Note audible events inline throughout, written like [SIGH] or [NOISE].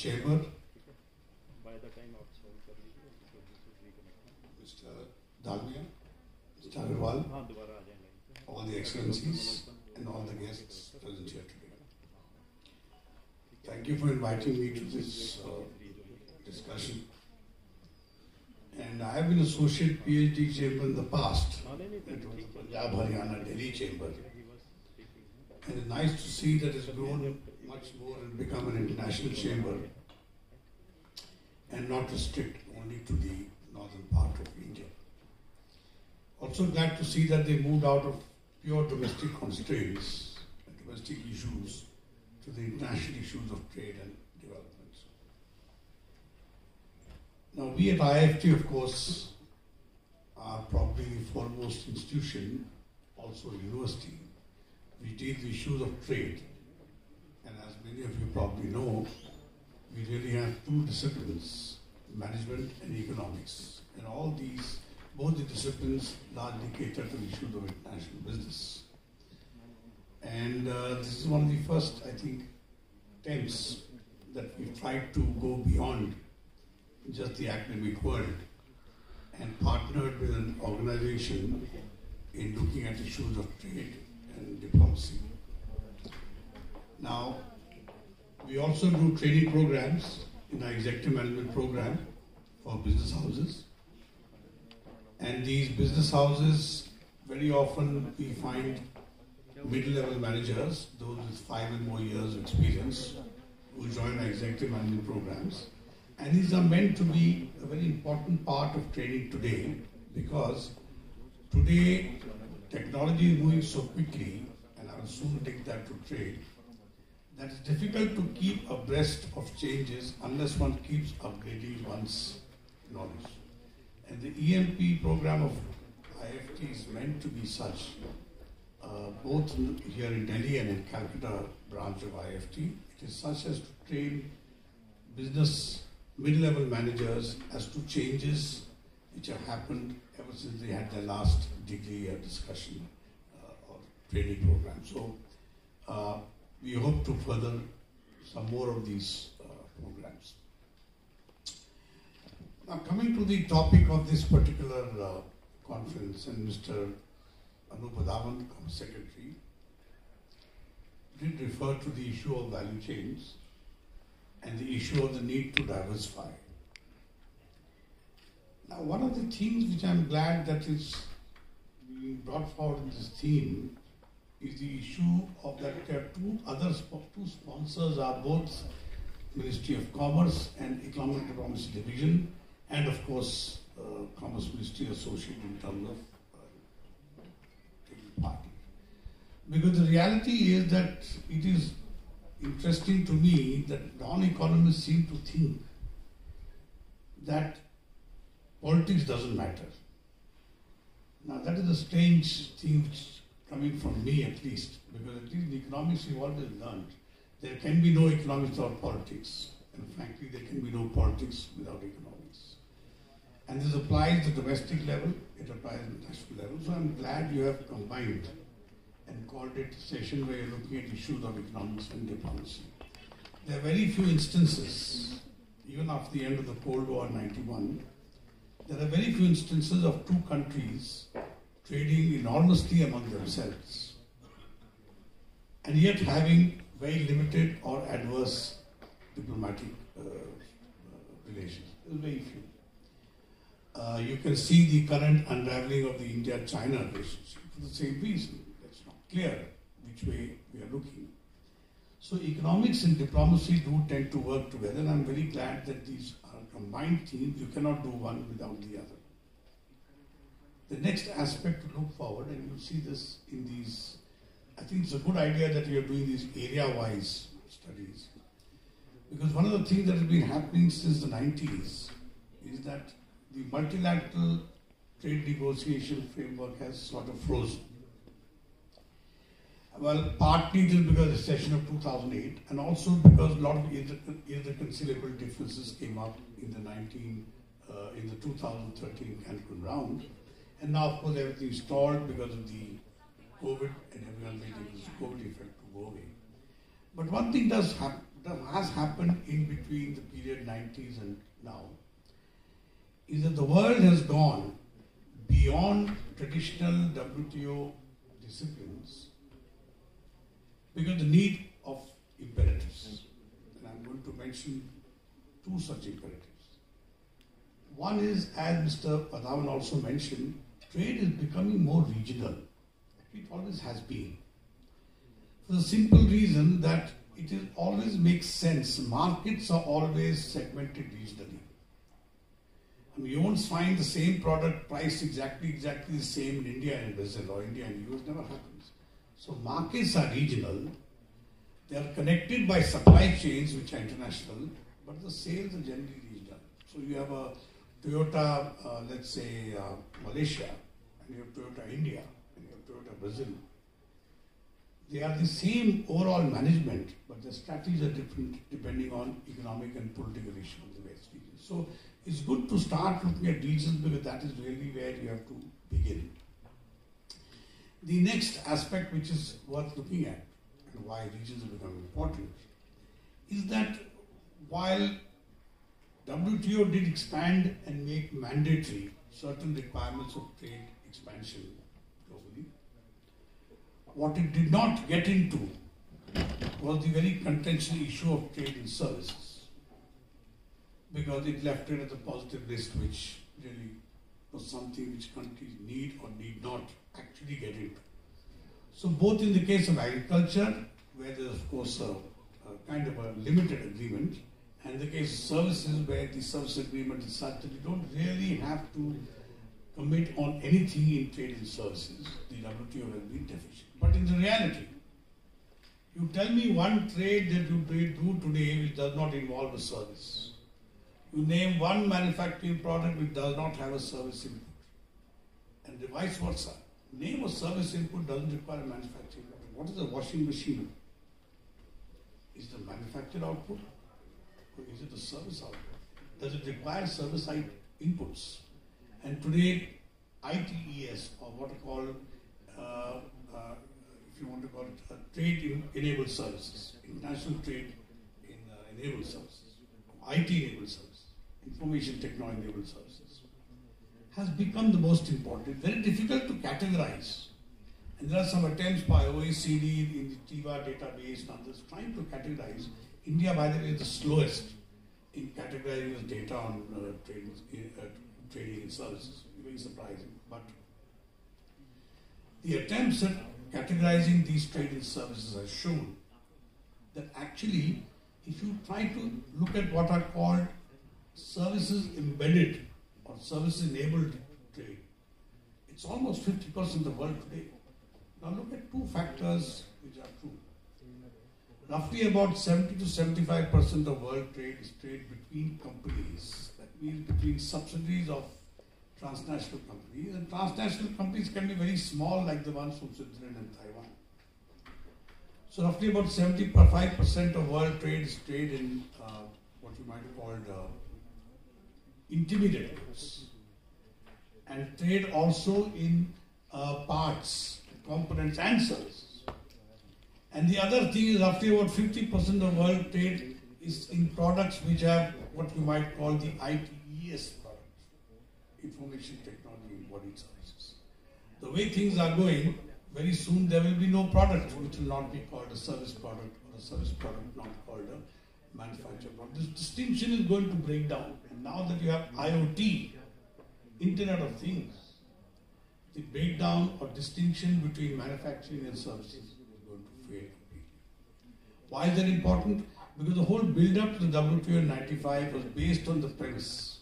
chamber. By the time of Mr. Dalmia, Mr. Agarwal, all the excellencies and all the guests present here today. Thank you for inviting me to this uh, discussion. And I have been associate PHD chamber in the past. It was Punjab, Haryana, Delhi chamber. And it's nice to see that it's grown more and become an international chamber and not restrict only to the northern part of India. Also glad to see that they moved out of pure domestic constraints and domestic issues to the international issues of trade and development. Now we at IFT of course are probably the foremost institution, also university, we deal with issues of trade. And as many of you probably know, we really have two disciplines, management and economics. And all these, both the disciplines largely cater to the issues of international business. And uh, this is one of the first, I think, attempts that we've tried to go beyond just the academic world and partnered with an organization in looking at issues of trade and diplomacy. Now, we also do training programs in our executive management program for business houses. And these business houses, very often we find mid-level managers, those with five and more years of experience, who join our executive management programs. And these are meant to be a very important part of training today because today technology is moving so quickly, and I will soon take that to trade, that it's difficult to keep abreast of changes unless one keeps upgrading one's knowledge. And the EMP program of IFT is meant to be such, uh, both here in Delhi and in Calcutta branch of IFT. It is such as to train business mid-level managers as to changes which have happened ever since they had their last degree or discussion uh, or training program. So uh, we hope to further some more of these uh, programs. Now coming to the topic of this particular uh, conference, and Mr. Anup Wadhawan, our secretary, did refer to the issue of value chains and the issue of the need to diversify. Now, one of the things which I'm glad that is being brought forward in this theme is the issue of that two other two sponsors are both Ministry of Commerce and Economic Diplomacy Division, and of course uh, Commerce Ministry associated in terms of uh, taking part. Because the reality is that it is interesting to me that non-economists seem to think that politics doesn't matter. Now that is a strange thing which coming from me at least, because at least in economics we've always learned there can be no economics without politics, and frankly there can be no politics without economics. And this applies the domestic level, it applies the national level. So I'm glad you have combined and called it a session where you're looking at issues of economics and diplomacy. There are very few instances, even after the end of the Cold War in 91, there are very few instances of two countries trading enormously among themselves and yet having very limited or adverse diplomatic uh, relations. Very few. Uh, you can see the current unraveling of the India-China relationship for the same reason. It's not clear which way we are looking. So economics and diplomacy do tend to work together, and I'm very glad that these are combined themes. You cannot do one without the other. The next aspect to look forward, and you'll see this in these, I think it's a good idea that you're doing these area-wise studies. Because one of the things that has been happening since the 90s is that the multilateral trade negotiation framework has sort of frozen. Well, partly is because of the session of 2008, and also because a lot of irre- irreconcilable differences came up in the 19, uh, in the 2013 Cancun round, and now of course everything stalled because of the COVID, and everyone waiting for the COVID effect to go away. But one thing does hap- that has happened in between the period 90s and now is that the world has gone beyond traditional WTO disciplines because the need of imperatives. And I'm going to mention two such imperatives. One is, as Mr. Wadhawan also mentioned, trade is becoming more regional. It always has been. For the simple reason that it is always makes sense. Markets are always segmented regionally. I mean, you won't find the same product priced exactly exactly the same in India and Brazil or India and US. Never happens. So markets are regional. They are connected by supply chains which are international, but the sales are generally regional. So you have a Toyota, uh, let's say uh, Malaysia, and you have Toyota India, and you have Toyota Brazil. They are the same overall management, but the strategies are different depending on economic and political issues of the various regions. So it's good to start looking at regions because that is really where you have to begin. The next aspect which is worth looking at and why regions have become important is that while WTO did expand and make mandatory certain requirements of trade expansion globally, what it did not get into was the very contentious issue of trade in services because it left it as a positive list which really was something which countries need or need not actually get into. So both in the case of agriculture, where there is of course a, a kind of a limited agreement, and in the case of services where the service agreement is such that you don't really have to commit on anything in trade and services, the WTO has been deficient. But in the reality, you tell me one trade that you do today which does not involve a service. You name one manufacturing product which does not have a service input. And the vice versa. Name a service input doesn't require a manufacturing product. What is a washing machine? Is the manufactured output is it a service output? Does it require service side inputs? And today, ITES, or what are called, uh, uh, if you want to call it, uh, trade enabled services, international trade in uh, enabled services, IT enabled services, information technology enabled services, has become the most important. Very difficult to categorize. And there are some attempts by OECD in the TIVA database and others trying to categorize. India, by the way, is the slowest in categorizing the data on uh, trading, uh, trading and services. Very surprising. But the attempts at categorizing these trade and services have shown that actually, if you try to look at what are called services embedded or service enabled trade, it's almost 50% of the world today. Now look at two factors which are true. Roughly about 70 to 75% of world trade is trade between companies. That means between subsidiaries of transnational companies. And transnational companies can be very small, like the ones from Switzerland and Taiwan. So roughly about 75% of world trade is trade in uh, what you might have called uh. And trade also in uh, parts, components and services. And the other thing is roughly about 50% of world trade is in products which have what you might call the ITES products, information technology embodied services. The way things are going, very soon there will be no product which will not be called a service product or a service product not called a manufactured product. This distinction is going to break down. And now that you have IoT, Internet of Things, the breakdown or distinction between manufacturing and services is going to fade completely. Why is that important? Because the whole build up to the WTO in 95 was based on the premise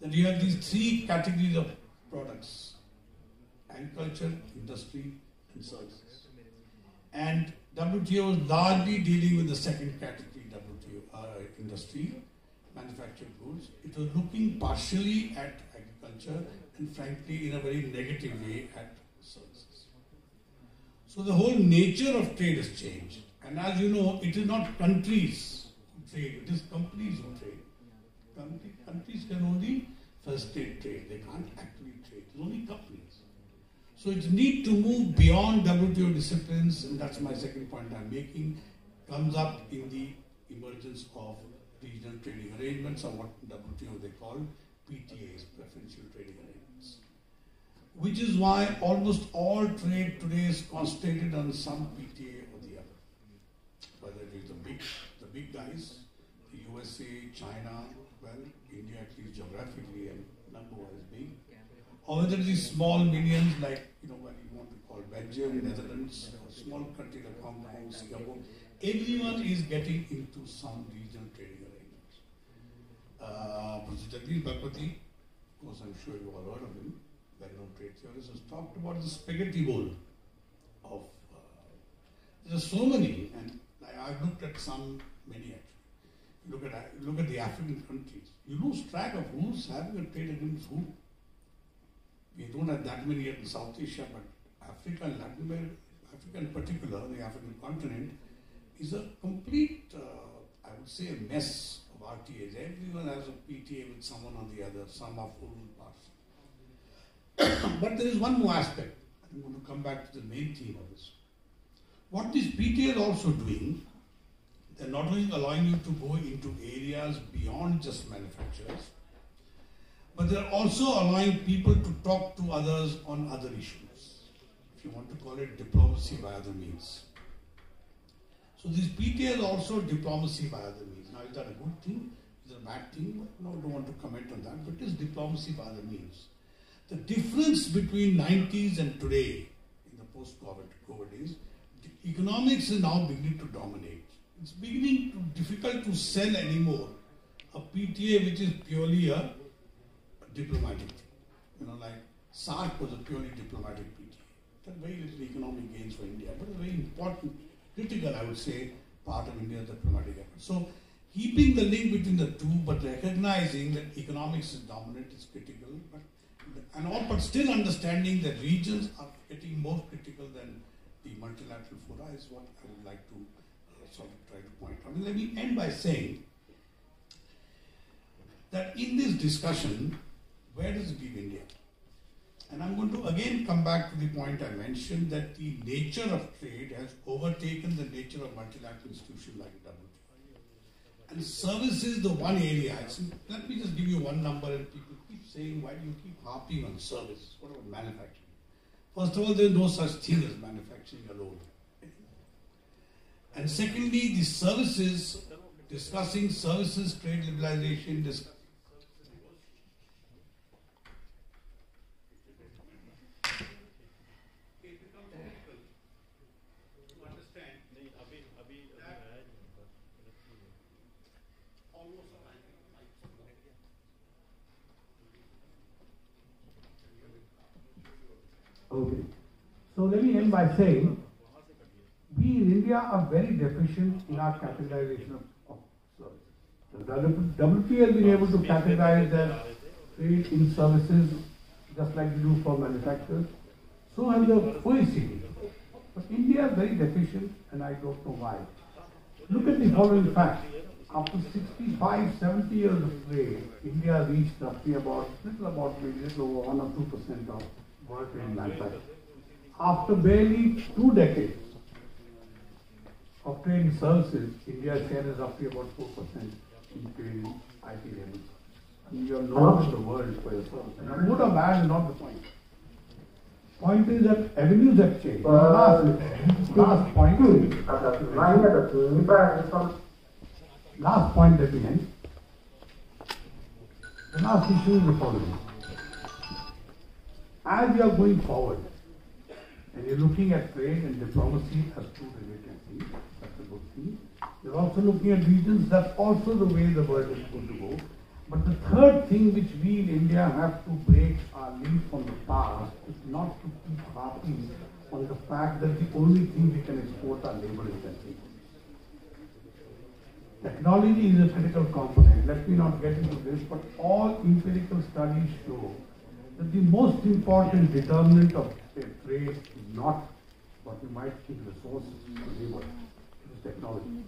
that you have these three categories of products agriculture, industry, and services. And WTO was largely dealing with the second category, WTO uh, industry, manufactured goods. It was looking partially at agriculture and frankly in a very negative way at services. So the whole nature of trade has changed. And as you know, it is not countries who trade, it is companies who trade. Country, countries can only facilitate trade, they can't actually trade. It's only companies. So it's need to move beyond WTO disciplines, and that's my second point I'm making, comes up in the emergence of regional trading arrangements or what WTO they call PTAs, preferential trading arrangements. Which is why almost all trade today is concentrated on some PTA or the other. Whether it is the big, the USA, China, well, India at least geographically and number one is big, or whether is small minions like, you know, what you want to call Belgium, Netherlands, small country like Hong Kong, Singapore, everyone is getting into some regional trading arrangements. Uh, Professor Jagdish of course, I'm sure you all heard of him, well-known trade theorist, has talked about the spaghetti bowl of. Uh, there's so many, and I, I've looked at some, many actually. Look at look at the African countries. You lose track of who's having a trade against who. We don't have that many in South Asia, but Africa and Latin America, Africa in particular, the African continent, is a complete, uh, I would say, a mess of RTAs. Everyone has a PTA with someone or the other, some are full parts. [COUGHS] but there is one more aspect. I'm going to come back to the main theme of this. What this PTA is also doing, they're not only allowing you to go into areas beyond just manufacturers, but they're also allowing people to talk to others on other issues. If you want to call it diplomacy by other means. So this PTA is also diplomacy by other means. Now, is that a good thing? Is it a bad thing? No, I don't want to comment on that, but it is diplomacy by other means. The difference between 90s and today, in the post-COVID COVID is, economics is now beginning to dominate. It's beginning to difficult to sell anymore a PTA which is purely a diplomatic. You know, like SAARC was a purely diplomatic PTA. That very little economic gains for India, but a very important, critical, I would say, part of India's diplomatic effort. So, keeping the link between the two, but recognizing that economics is dominant is critical, but and all, but still understanding that regions are getting more critical than the multilateral fora is what I would like to uh, sort of try to point out. Let me end by saying that in this discussion, where does it leave India? And I'm going to again come back to the point I mentioned that the nature of trade has overtaken the nature of multilateral institutions like WTO. And service is the one area. let me just give you one number, and people keep saying, why do you keep harping on service? What about manufacturing? First of all, there is no such thing as manufacturing alone. And secondly, the services, discussing services, trade liberalization, discussing Okay. So let me end by saying, we in India are very deficient in our categorization of, of services. The WP has been able to capitalize their trade in services just like we do for manufacturers. So has the OECD. But India is very deficient and I don't know why. Look at the following fact. After 65, 70 years of trade, India reached roughly about, little about maybe little over 1 or 2% of work in manufacturing. After barely two decades of in services, India's share is roughly about 4% in IT levels. And you are known in the world for your service. And good or bad is not the point. Point is that avenues have changed. Uh, last, last point. Last point at the end. The last issue is the following as we are going forward and you're looking at trade and diplomacy as two related things, that's a good thing. You're also looking at regions, that's also the way the world is going to go. But the third thing which we in India have to break our link from the past is not to keep harping on the fact that the only thing we can export are labor intensive. Technology is a critical component. Let me not get into this, but all empirical studies show that the most important determinant of trade is not what we might think resources or labor, it is technology.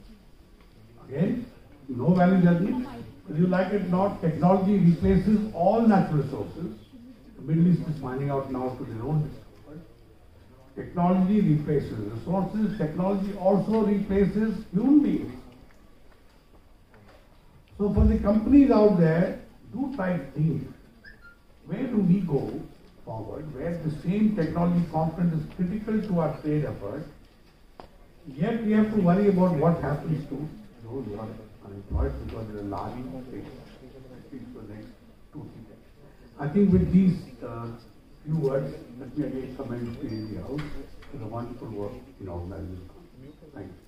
Again, no value judgment. Whether you like it or not, technology replaces all natural resources. The Middle East is finding out now to their own discomfort. Technology replaces resources. Technology also replaces human beings. So for the companies out there, do try to think, where do we go where the same technology component is critical to our trade effort, yet we have to worry about what happens to those who are unemployed because there are large least for the next two, years. I think with these uh, few words, let me again commend the House for the wonderful work in organizing. Thank you.